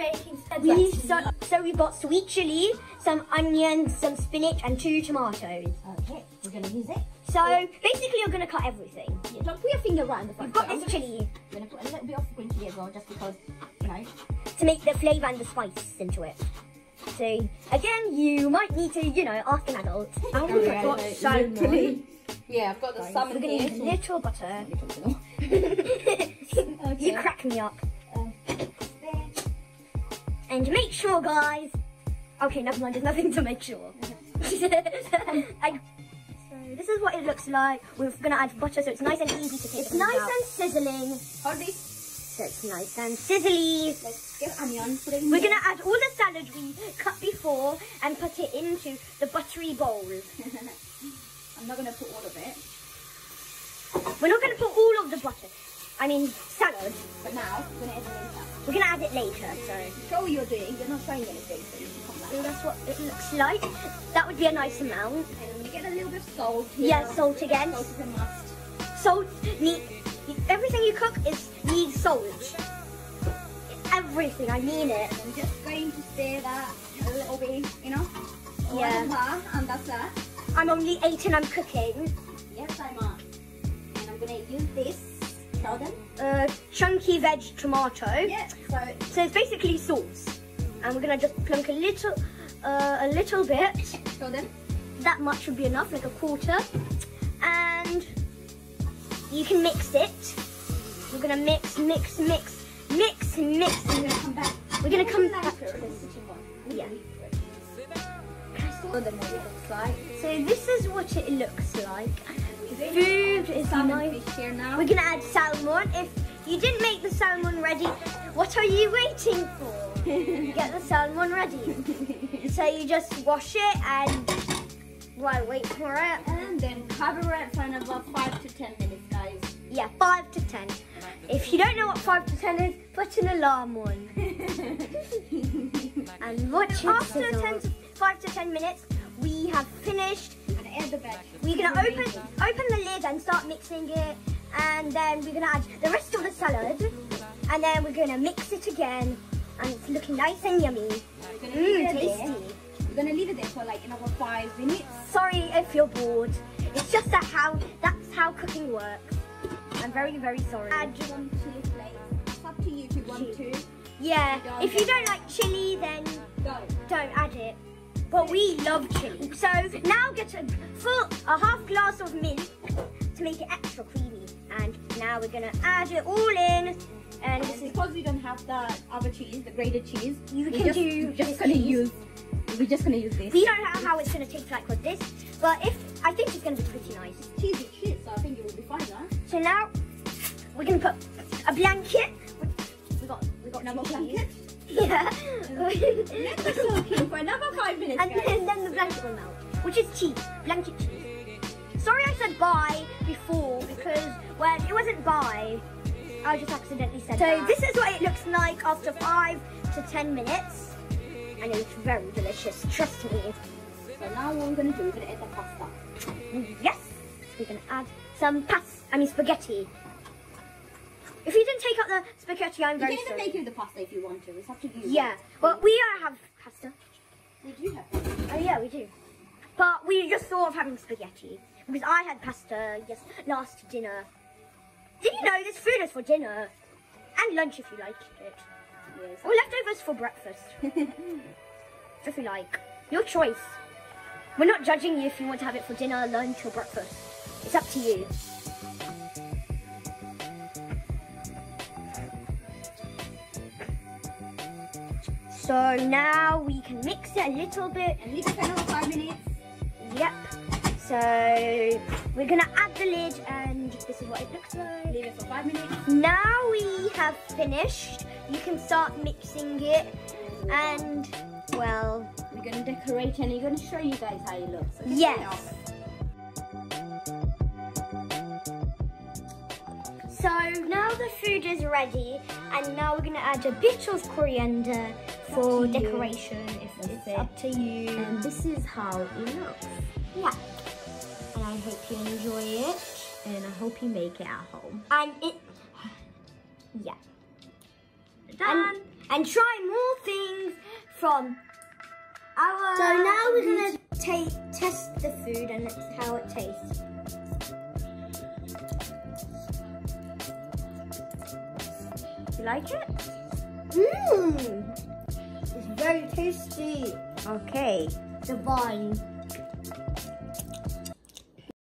making We so, so we've got sweet chili, some onions, some spinach, and two tomatoes. Okay, we're gonna use it. So basically, you're gonna cut everything. Yeah, don't put your finger right in the front. You've got So I'm this chili gonna put a little bit of green chili as well, just because, you know. to make the flavour and the spice into it. So again, you might need to, you know, ask an adult. And we've Yeah, got no, salmon. literally. Yeah, I've got the We're gonna here. use a little butter. Okay. You crack me up. And make sure, guys. Okay, never mind. There's nothing to make sure. I, so this is what it looks like. We're gonna add butter, so it's nice and easy to take. It's nice and sizzling. This. So it's nice and sizzly. Let's get onion. Put it in We're there. gonna add all the salad we cut before and put it into the buttery bowl. I'm not gonna put all of it, We're not gonna put all of the butter. I mean but now we're gonna add it later. We're gonna add it later. So. Show what you're doing. You're not showing anything, so you can come back. So that's what it looks like. That would be a nice amount. And we get a little bit of salt. Here. Yeah, salt again. Salt is a must. Salt. Need, everything you cook is needs salt. Everything. I mean it. I'm just going to stir that a little bit, you know. Yeah. That, and that's that. I'm only eight and I'm cooking. Yes, I'm on. And I'm gonna use this. Uh, chunky veg tomato. Yeah. So So it's basically sauce, and we're gonna just plunk a little, uh, a little bit. show them. That much would be enough, like a quarter. And you can mix it. We're gonna mix, mix, mix, mix, mix. We're gonna come back. We're gonna come back back to to the this. kitchen. Yeah. Show what it looks like. So this is what it looks like. Food is Salmon nice. here now. We're gonna add salmon. If you didn't make the salmon ready, what are you waiting for? Get the salmon ready. So you just wash it and well, wait for it. And then cover it for another five to ten minutes, guys. Yeah, five to ten. If you don't know what five to ten is, put an alarm on and watch it. After ten to five to ten minutes, we have finished. Add the veg. We're gonna open open the lid and start mixing it, and then we're gonna add the rest of the salad, and then we're gonna mix it again, and it's looking nice and yummy. We're gonna leave Mmm, tasty. We're gonna leave it there for like another five minutes. Sorry if you're bored. It's just that how that's how cooking works. I'm very very sorry. Add one chili flakes. It's up to you if you want to. Yeah, if you don't like chili, then Go. don't add it. But we love chili. So now get a full a half glass of milk to make it extra creamy. And now we're gonna add it all in. And this And because we don't have the other cheese, the grated cheese, You we can just, do we're just gonna cheese. use. We're just gonna use this. we don't know how it's gonna taste like with this, but if I think it's gonna be pretty nice. cheese is cheese, so I think it will be fine, huh? So now we're gonna put a blanket. We got we got Another blanket? Yeah. Let soak in for another five minutes, and then, the blanket will melt, which is cheese, blanket cheese. Sorry I said bye before because when it wasn't bye, I just accidentally said So that. this is what it looks like after five to ten minutes. And it's very delicious, trust me. So now what we're gonna do, we're gonna add the pasta. Yes! We're gonna add some pasta, I mean spaghetti. If you didn't take out the spaghetti, I'm You very can even sorry. make you the pasta if you want to. It's up to you. Yeah, well, we have pasta. We do have pasta. Oh yeah, we do. But we just thought of having spaghetti because I had pasta yes last dinner. Did you know this food is for dinner and lunch if you like it, Yes. or leftovers for breakfast if you like. Your choice. We're not judging you if you want to have it for dinner, lunch, or breakfast. It's up to you. So now we can mix it a little bit And leave it for another five minutes. Yep. So we're gonna add the lid and this is what it looks like. Leave it for five minutes. Now we have finished. You can start mixing it and well, We're gonna decorate and we're gonna show you guys how it looks. Okay? yes. So now the food is ready and now we're gonna add a bit of coriander for to you. decoration if That's it's it. up to you. And this is how it looks. yeah. And I hope you enjoy it. And I hope you make it at home. And it yeah. Done. And and try more things from our. So now we're gonna ta- test the food and how it tastes. You like it? Mmm, it's very tasty. Okay. The Divine.